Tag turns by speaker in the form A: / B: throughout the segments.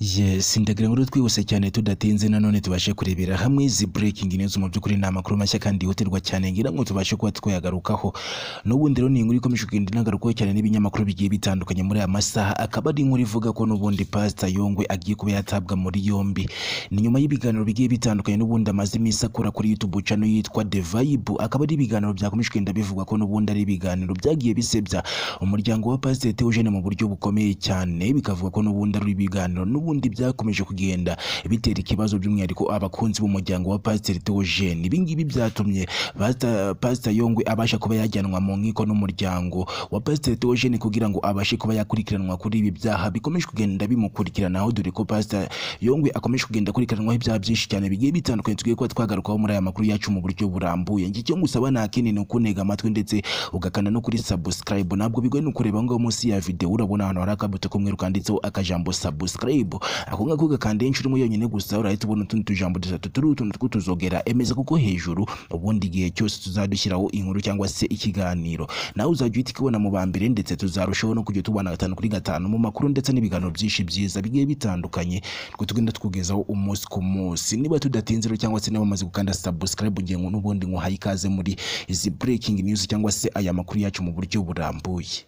A: Yes, ndagira ngo twihuse cyane tudatinze nanone tubashe kurebera hamwe izi breaking news mu by'ukuri ni amakuru mashya kandi yihutirwa cyane ngira ngo tubashe kuba twayagarukaho n'ubundi rero ni inkuru ikomeje kugenda inagarukwaho cyane n'ibinyamakuru bigiye bitandukanye muri aya masaha akaba ari inkuru ivuga ko n'ubundi Pastor Yongwe agiye kuba yatabwa muri yombi. Ni nyuma y'ibiganiro bigiye bitandukanye n'ubundi amaze iminsi akora kuri YouTube channel yitwa The Vibe akaba ari ibiganiro byakomeje kugenda bivugwa ko n'ubundi ari ibiganiro byagiye bisebya. Umuryango wa Pastor Theogene mu buryo bukomeye cyane bikavuga ko n'ubundi ari ibiganiro n'ubundi byakomeje kugenda bitera ikibazo by'umwihariko abakunzi b'umuryango wa Pastor Theogene ibi ngibi byatumye Pastor Yongwe abasha kuba yajyanwa mu nkiko n'umuryango wa Pastor Theogene kugira ngo abashe kuba yakurikiranwa kuri ibi byaha bikomeje kugenda bimukurikiranaho. Dore ko Pastor Yongwe akomeje kugenda akurikiranwaho ibyaha byinshi cyane bigiye bitandukanye. Tugiye kuba twagarukaho muri aya makuru yacu mu buryo burambuye. Icyo ngusaba nta kindi ni ukunega amatwi ndetse ugakanda no kuri subscribe. Ntabwo bigoye ni ukureba ngaho munsi ya video urabona ahantu hari akabuto k'umweru kanditseho akajambo subscribe. Ako ngako gakanda inshuro imwe yonyine gusa urahita ubona utundi tujambo dutatu turi utuntu tw'utuzogera emeza kuko hejuru ubundi igihe cyose tuzadushyiraho inkuru cyangwa se ikiganiro. Nawe uzajya uhita ukibona mu ba mbere ndetse tuzarushaho no kujya tubana gatanu kuri gatanu mu makuru ndetse n'ibiganiro byinshi byiza bigiye bitandukanye twe tugenda twugezaho umunsi ku munsi. Niba tudatinze rero cyangwa se niba wamaze gukanda subscribe ugiye n'ubundi nguhaye ikaze muri izi breaking news cyangwa se aya makuru yacu mu buryo burambuye.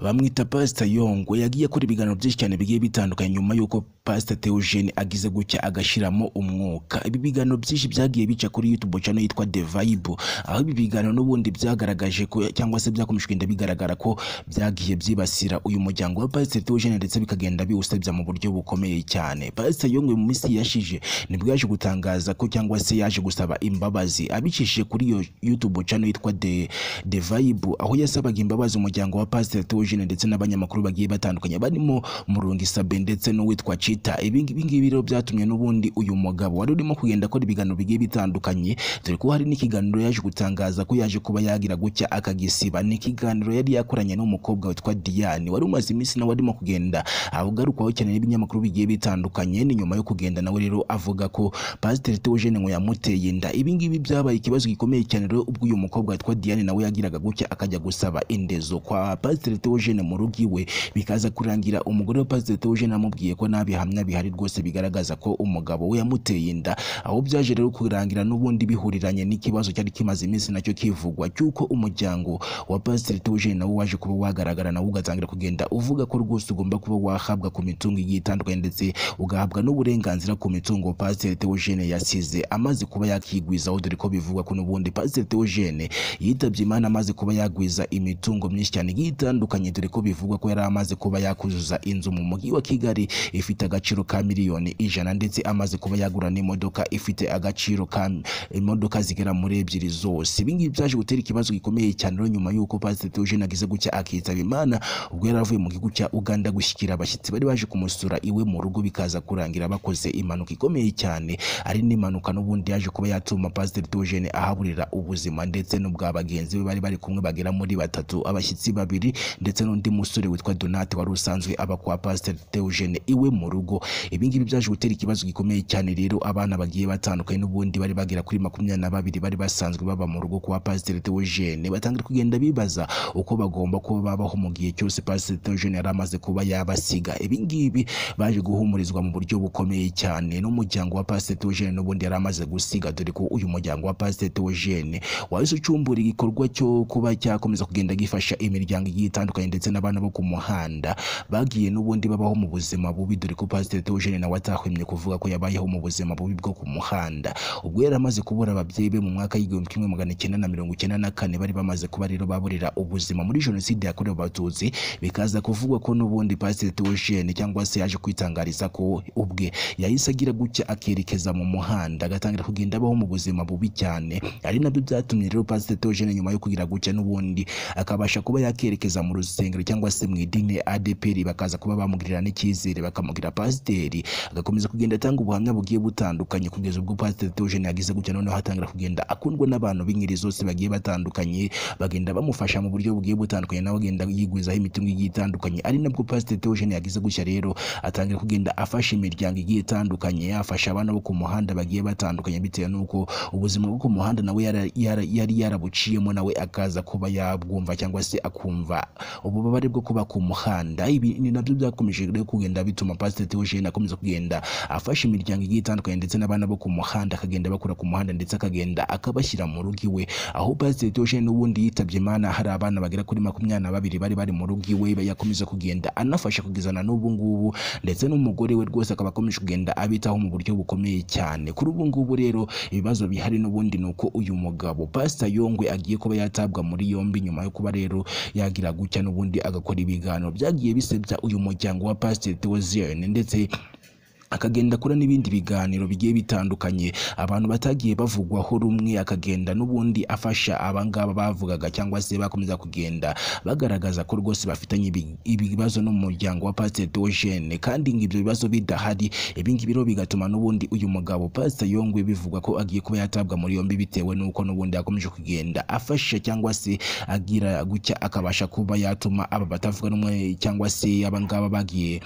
A: Bamwita Pastor Yongwe yagiye akora ibiganiro byinshi cyane bigiye bitandukanye nyuma y'uko Pastor Theogene agize gutya agashiramo umwuka. Ibi biganiro byinshi byagiye bica kuri YouTube channel yitwa The Vibe. Aho ibi biganiro n'ubundi byagaragaje cyangwa se byakomeje kugenda bigaragara ko byagiye byibasira uyu muryango wa Pastor Theogene ndetse bikagenda biwusebya mu buryo bukomeye cyane. Pastor Yongwe mu minsi yashije ni bwo yaje gutangaza ko cyangwa se yaje gusaba imbabazi abicishije kuri iyo YouTube channel yitwa The, The Vibe. Aho yasabaga imbabazi umuryango wa Pastor Theogene ndetse n'abanyamakuru bagiye batandukanye barimo Murungi Sabe ndetse n'uwitwa Chita ibi ngibi rero byatumye n'ubundi uyu mugabo wari urimo kugenda akora ibiganiro bigiye bitandukanye dore ko hari n'ikiganiro yaje gutangaza ko yaje kuba yagira gutya akagisiba. Ni ikiganiro yari yakoranye n'umukobwa witwa Diane. Wari umaze iminsi nawe arimo kugenda agarukwaho cyane n'ibinyamakuru bigiye bitandukanye ni nyuma yo kugenda nawe rero avuga ko Pasiteri Theogene ngo yamuteye inda ibingibi byabaye ikibazo gikomeye cyane rero ubwo uyu mukobwa witwa Diane nawe yagiraga gutya akajya gusaba indezo kwa Pasiteri Theogene mu rugo iwe bikaza kurangira umugore wa Pasiteri Theogene amubwiye ko nta bihamya bihari rwose bigaragaza ko umugabo we yamuteye inda. Aho byaje rero kurangira n'ubundi bihuriranye n'ikibazo cyari kimaze iminsi na cyo kivugwa cy'uko umuryango wa Pastor Theogene nawe waje kuba wagaragara nawe ugatangira kugenda uvuga ko rwose ugomba kuba wahabwa ku mitungo igiye itandukanye ndetse ugahabwa n'uburenganzira ku mitungo Pastor Theogene yasize. Amaze kuba yakigwizaho dore ko bivugwa ko n'ubundi Pastor Theogene yitabye Imana amaze kuba yagwiza imitungo myinshi cyane igiye itandukanye dore ko bivugwa ko yari amaze kuba yakuzuza inzu mu mujyi wa Kigali ifite agaciro ka miliyoni ijana ndetse amaze kuba yagura n'imodoka ifite agaciro ka imodoka zigera muri ebyiri zose. Ibi ngibi byaje gutera ikibazo gikomeye cyane rero nyuma y'uko Pastor Theogene agize gutya akitaba Imana ubwo yari avuye mu gihugu cya Uganda gushyikira abashyitsi bari baje kumusura iwe mu rugo bikaza kurangira bakoze impanuka ikomeye cyane. Ari n'impanuka n'ubundi yaje kuba yatuma Pastor Theogene ahaburira ubuzima ndetse n'ubwa bagenzi be bari bari kumwe bagera muri batatu abashyitsi babiri ndetse n'undi musore witwa Donate wari usanzwe aba kwa Pastor Theogene iwe mu rugo. Ibi ngibi byaje gutera ikibazo gikomeye cyane rero abana bagiye batandukanye n'ubundi bari bagera kuri makumyabiri na babiri bari basanzwe baba mu rugo kwa Pastor Theogene. Batangira kugenda bibaza uko bagomba kuba babaho mu gihe cyose Pastor Theogene yari amaze kuba yabasiga. Ibi ngibi baje guhumurizwa mu buryo bukomeye cyane n'umuryango wa Pastor Theogene n'ubundi yari amaze gusiga. Dore ko uyu muryango wa Pastor Theogene wahise ucumbura igikorwa cyo kuba cyakomeza kugenda gifasha imiryango igiye itandukanye ndetse n'abana bo ku muhanda. Bagiye n'ubundi babaho mu buzima bubi dore ko Pastor Theogene nawe atahwemye kuvuga ko yabayeho mu buzima bubi bwo ku muhanda. Ubwo yari amaze kubura ababyeyi be mu mwaka w'igihumbi kimwe magana cyenda na mirongo icyenda na kane bari bamaze kuba rero baburira ubuzima. Muri jenoside yakorewe abatutsi bikaza kuvugwa ko n'ubundi pasiteri Theogene cyangwa se yaje kwitangariza ko ubwe yahise agira gutya akerekeza mu muhanda agatangira kugenda abaho mu buzima bubi cyane. Ari nabyo byatumye rero pasiteri Theogene nyuma yo kugira gutya n'ubundi akabasha kuba yakerekeza mu rusengero cyangwa se mu idini ADPR bakaza kuba bamugirira n'icyizere bakamugira pasiteri agakomeza kugenda atanga ubuhamya bugiye butandukanye kugeza ubwo Pastor Theogene yagize gutya noneho atangira kugenda akundwa n'abantu b'ingeri zose bagiye batandukanye bagenda bamufasha mu buryo bugiye butandukanye nawe agenda yigwizaho imitungo igiye itandukanye. Ari nabwo Pastor Theogene yagize gutya rero atangira kugenda afasha imiryango igiye itandukanye afasha abana bo ku muhanda bagiye batandukanye bitewe n'uko ubuzima bwo ku muhanda nawe yari yarabuciyemo nawe akaza kuba yabwumva cyangwa se akumva ububabare bwo kuba ku muhanda. Ibi ni na byo byakomeje kugenda bituma Pastor Theogene akomeza kugenda. Afasha imiryango igiye itandukanye ndetse n'abana bo ku muhanda akagenda bakura ku muhanda ndetse akagenda akabashyira mu rugo iwe. Aho pasiteri Theogene n'ubundi yitabye Imana hari abana bagera kuri makumyabiri na babiri bari bari mu rugo iwe yakomeza kugenda anafasha kugezana n'ubu ngubu ndetse n'umugore we rwose akaba akomeje kugenda abitaho mu buryo bukomeye cyane. Kuri ubu ngubu rero ibibazo bihari n'ubundi ni uko uyu mugabo Pastor Yongwe agiye kuba yatabwa muri yombi nyuma yo kuba rero yagira gutya n'ubundi agakora ibiganiro. Byagiye bisebya uyu muryango wa Pastor Theogene ndetse akagenda akora n'ibindi biganiro bigiye bitandukanye. Abantu batagiye bavugwaho rumwe akagenda n'ubundi afasha abangaba bavugaga cyangwa se bakomeza kugenda bagaragaza ko rwose bafitanye ibi- ibibazo n'umuryango wa Pastor Theogene kandi ngo ibyo bibazo bidahari ibingibi rero bigatuma n'ubundi uyu mugabo Pastor Yongwe bivugwa ko agiye kuba yatabwa muri yombi bitewe n'uko n'ubundi yakomeje kugenda afasha cyangwa se agira gutya akabasha kuba yatuma aba batavuga rumwe cyangwa se abangaba bagiye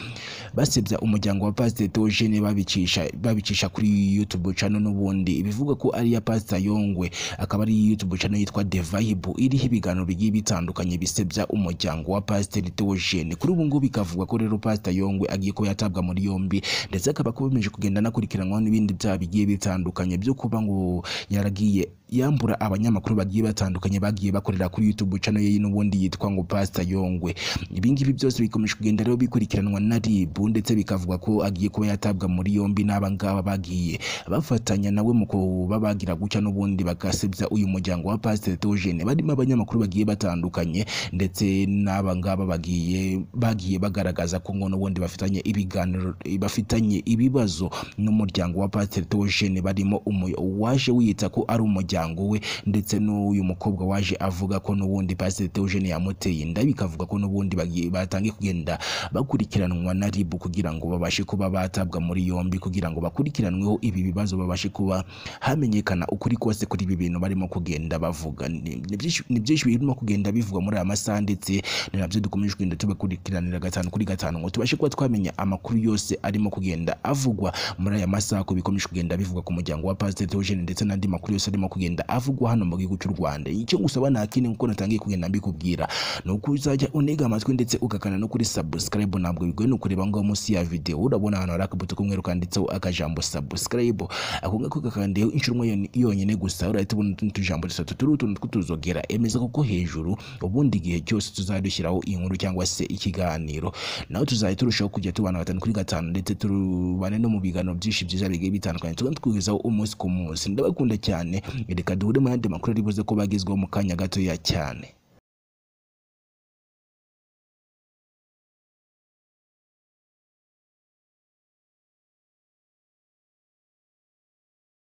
A: basebya umuryango wa Pastor Theogene babicisha babicisha kuri YouTube channel n'ubundi. Bivuga ko ari ya Pastor Yongwe akaba ari YouTube channel yitwa The Vibe. Iriho ibiganiro bigiye bitandukanye bisebya umuryango wa Pastor Theogene. Kuri ubu ngubu bikavugwa ko rero Pastor Yongwe agiye ko yatabwa muri yombi ndetse akaba akomeje kugenda anakurikiranwaho n'ibindi byaha bigiye bitandukanye byo kuba ngo yaragiye yambura abanyamakuru bagiye batandukanye bagiye bakorera kuri YouTube channel ye n'ubundi yitwa ngo Pastor Yongwe. Ibingibi byose bikomeje kugenda rero bikurikiranwa na RIB ndetse bikavuga ko agiye kuba yatabwa muri yombi n'aba ngaba bagiye. Bafatanya nawe mu kuba bagira gutya n'ubundi bagasebya uyu muryango wa Pastor Theogene. Barimo abanyamakuru bagiye batandukanye ndetse n'aba ngaba bagiye bagiye bagaragaza ko ngo n'ubundi bafitanye ibiganiro bafitanye ibibazo n'umuryango wa Pastor Theogene. Barimo umuyo waje wiyita ko ari umuryango we ndetse n'uyu mukobwa waje avuga ko n'ubundi Pastor Theogene yamuteye inda bikavuga ko n'ubundi batangiye kugenda bakurikiranwa na RIB kugira ngo babashe kuba batabwa muri yombi kugira ngo bakurikiranweho ibi bibazo babashe kuba hamenyekana ukuri kose kuri ibi bintu barimo kugenda bavuga. Ni byinshi- birimo kugenda bivugwa muri aya masaha ndetse ni nabyo dukomeje kugenda tubakurikiranira gatanu kuri gatanu ngo tubashe kuba twamenya amakuru yose arimo kugenda avugwa muri aya masaha ko bikomeje kugenda bivugwa ku muryango wa Pastor Theogene ndetse n'andi makuru yose arimo kugenda avugwa hano mu gihugu cy'u Rwanda. Icyo ngusaba nta kindi nk'uko natangiye kugenda mbikubwira. Ni uko uzajya unega amatwi ndetse ugakana no kuri subscribe. Ntabwo bigoye ni ukureba ngaho munsi ya video urabona ahantu hari akabuto k'umweru kanditseho akajambo subscribe. Ako ngako gakandiyeho inshuro imwe yonyine gusa urahita ubona utundi tujambo dutatu turi utuntu tw'utuzogera emeza kuko hejuru ubundi igihe cyose tuzajya dushyiraho inkuru cyangwa se ikiganiro. Naho tuzajya turushaho kujya tubana gatanu kuri gatanu ndetse turubane no mu biganiro byinshi byiza bigiye bitandukanye. Tugenda twigezaho umunsi ku munsi. Ndabakunda cyane. Reka duhure mu yandi makuru ari buze ko bagezweho mu kanya gatoya cyane